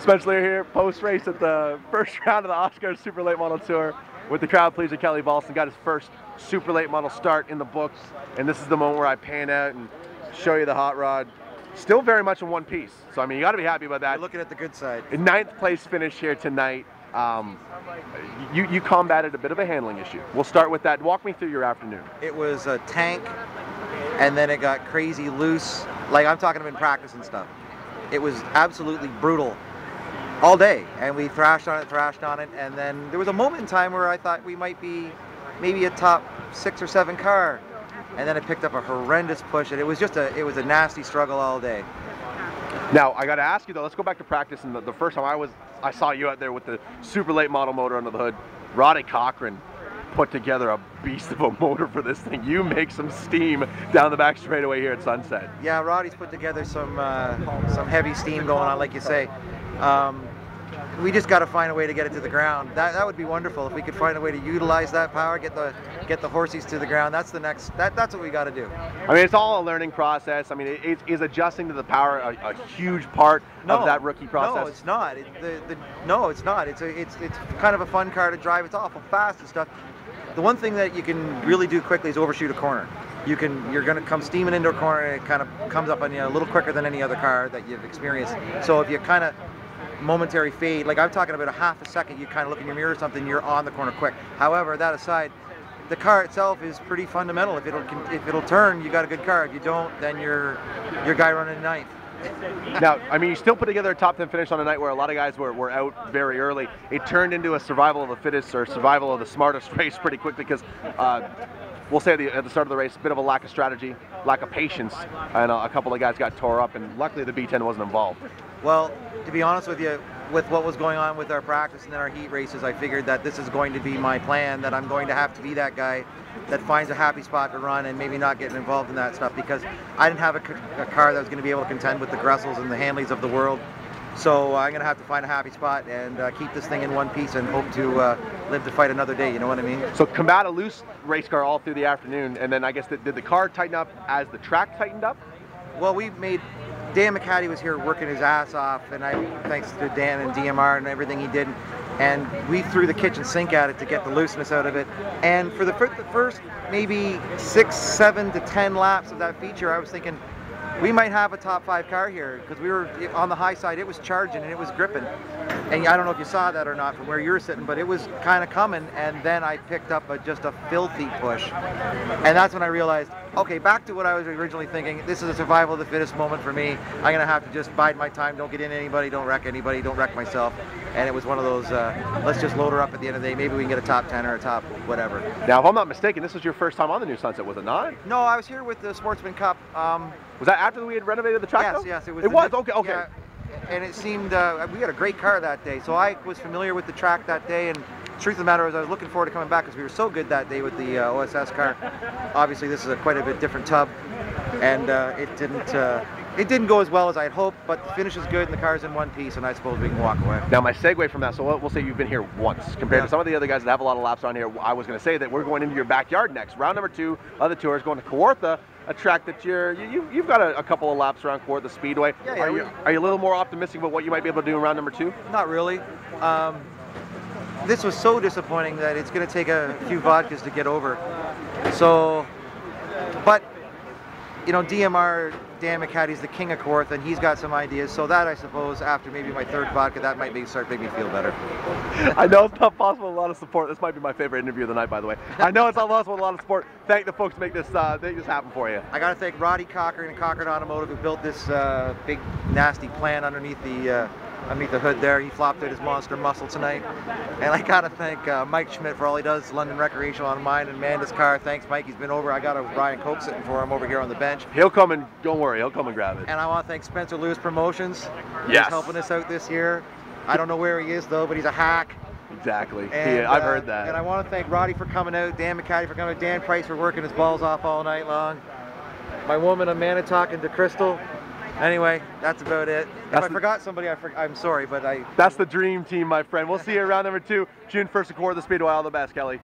Spencer Lewis here, post race at the first round of the OSCAAR Super Late Model Tour with the crowd pleaser Kelly Balson. Got his first Super Late Model start in the books, and this is the moment where I pan out and show you the hot rod. Still very much in one piece, so I mean you got to be happy about that. You're looking at the good side. In ninth place finish here tonight. Um, you, you combated a bit of a handling issue. We'll start with that. Walk me through your afternoon. It was a tank, and then it got crazy loose. Like I'm talking about in practice and stuff. It was absolutely brutal all day, and we thrashed on it, thrashed on it, and then there was a moment in time where I thought we might be maybe a top six or seven car, and then it picked up a horrendous push, and it was just a it was a nasty struggle all day. Now I got to ask you though. Let's go back to practice. And the, the first time I was, I saw you out there with the super late model motor under the hood. Roddy Cochran put together a beast of a motor for this thing. You make some steam down the back straightaway here at Sunset. Yeah, Roddy's put together some uh, some heavy steam going on, like you say. Um, we just got to find a way to get it to the ground. That, that would be wonderful if we could find a way to utilize that power, get the get the horses to the ground. That's the next. That, that's what we got to do. I mean, it's all a learning process. I mean, it, is adjusting to the power a, a huge part no, of that rookie process? No, it's not. It, the, the, no, it's not. It's a, it's it's kind of a fun car to drive. It's awful fast and stuff. The one thing that you can really do quickly is overshoot a corner. You can, you're going to come steaming into a corner and it kind of comes up on you a little quicker than any other car that you've experienced. So if you kind of momentary fade. Like I'm talking about a half a second, you kind of look in your mirror or something, you're on the corner quick. However, that aside, the car itself is pretty fundamental. If it'll if it'll turn, you got a good car. If you don't, then you're your guy running ninth. now, I mean, you still put together a top 10 finish on a night where a lot of guys were, were out very early. It turned into a survival of the fittest or survival of the smartest race pretty quickly because uh, we'll say at the, at the, start of the race, a bit of a lack of strategy, lack of patience, and a, a couple of guys got tore up, and luckily the B10 wasn't involved. Well, to be honest with you, with what was going on with our practice and then our heat races, I figured that this is going to be my plan, that I'm going to have to be that guy that finds a happy spot to run and maybe not getting involved in that stuff because I didn't have a, a car that was going to be able to contend with the Gressels and the Hanleys of the world. So I'm going to have to find a happy spot and uh, keep this thing in one piece and hope to uh, live to fight another day, you know what I mean? So combat a loose race car all through the afternoon and then I guess did the car tighten up as the track tightened up? Well, we made Dan McCaddy was here working his ass off, and I thanks to Dan and DMR and everything he did, and we threw the kitchen sink at it to get the looseness out of it. And for the, for the first maybe six, seven to ten laps of that feature, I was thinking we might have a top five car here because we were on the high side. It was charging and it was gripping. And I don't know if you saw that or not from where you were sitting, but it was kind of coming. And then I picked up a, just a filthy push. And that's when I realized, okay, back to what I was originally thinking. This is a survival of the fittest moment for me. I'm going to have to just bide my time. Don't get in anybody. Don't wreck anybody. Don't wreck myself. And it was one of those, uh, let's just load her up at the end of the day. Maybe we can get a top 10 or a top whatever. Now, if I'm not mistaken, this was your first time on the new Sunset, was it not? No, I was here with the Sportsman Cup. Um, was that after we had renovated the track? Yes, though? yes, it was. It was. Okay, okay. Yeah, and it seemed uh, we had a great car that day, so I was familiar with the track that day. And truth of the matter is, I was looking forward to coming back because we were so good that day with the uh, OSS car. Obviously, this is a quite a bit different tub, and uh, it didn't. It didn't go as well as I had hoped, but the finish is good and the car's in one piece, and I suppose we can walk away. Now, my segue from that, so we'll say you've been here once compared yeah. to some of the other guys that have a lot of laps on here. I was going to say that we're going into your backyard next. Round number two of the tour is going to Kawartha, a track that you're you, you've got a, a couple of laps around Kawartha Speedway. Yeah, yeah, are you are you a little more optimistic about what you might be able to do in round number two? Not really. Um, this was so disappointing that it's going to take a few vodkas to get over. So, but you know, DMR Dan McCaddy's the king of Kawartha, and he's got some ideas. So that, I suppose, after maybe my third vodka, that might make, start making me feel better. I know it's not possible. A lot of support. This might be my favorite interview of the night, by the way. I know it's not possible. A lot of support. Thank the folks to make this uh, make this happen for you. I got to thank Roddy Cochran and Cochran Automotive who built this uh, big nasty plan underneath the. Uh, underneath the hood there. He flopped out his monster muscle tonight. And I gotta thank uh, Mike Schmidt for all he does, London Recreational on mine and Amanda's car. Thanks Mike, he's been over. I got a Ryan Coke sitting for him over here on the bench. He'll come and, don't worry, he'll come and grab it. And I wanna thank Spencer Lewis Promotions. Yes. He's helping us out this year. I don't know where he is though, but he's a hack. Exactly. And, yeah, I've uh, heard that. And I want to thank Roddy for coming out, Dan McCaddy for coming out, Dan Price for working his balls off all night long. My woman Amanda talking to Crystal. Anyway, that's about it. That's if I forgot somebody, I am sorry, but I... That's the dream team, my friend. We'll see you around number two, June 1st at the Speedway. All the best, Kelly.